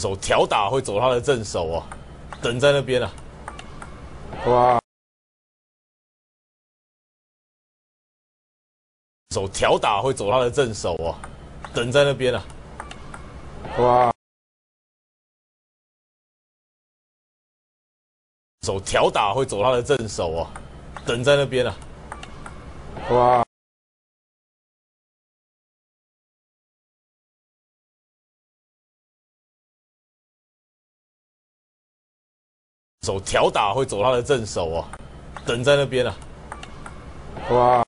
手挑打会走他的正手哦，等在那边啊。哇，手挑打会走他的正手哦，等在那边啊。哇，手挑打会走他的正手哦，等在那边啊。哇，手挑打会走他的正手啊，等在那边啊。哇。